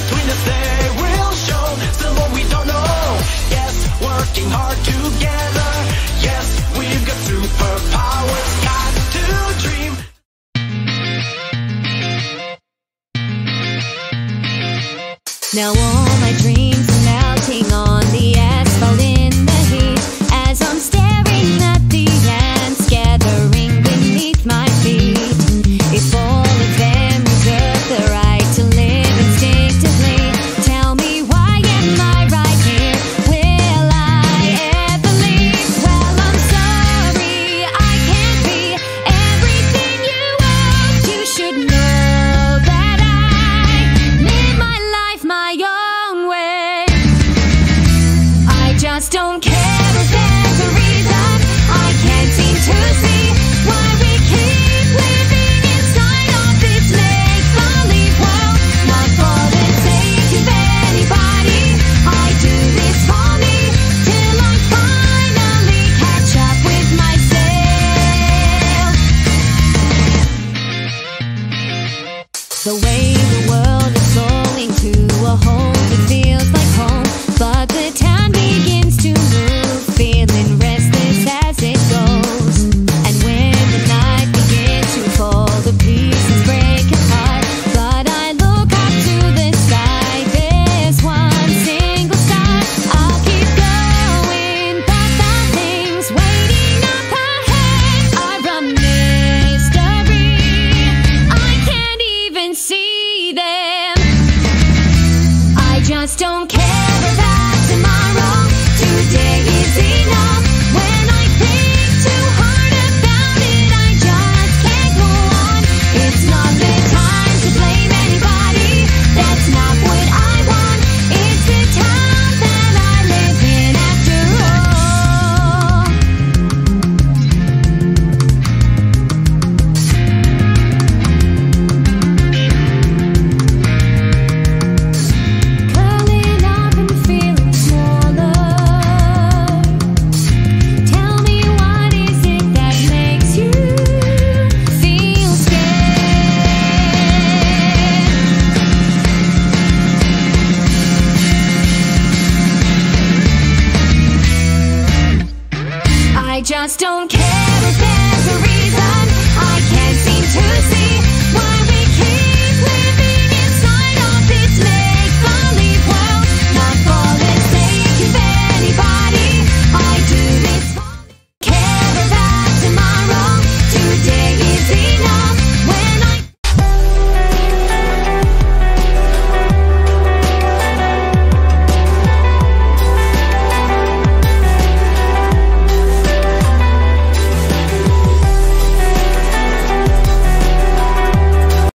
between us they will show. Still what we don't know. Yes, working hard together. Yes, we've got superpowers. Got to dream. Now all my dreams just don't care. If there's a reason I can't seem to see why we keep living inside of this make-believe world. Not for the sake of anybody I do this for me Till I finally catch up with myself. The way the world is falling to a whole just don't care. I just don't care if there's a reason. I can't seem to see why we keep living inside of make-believe Not anybody. I do Care about tomorrow. Today is enough.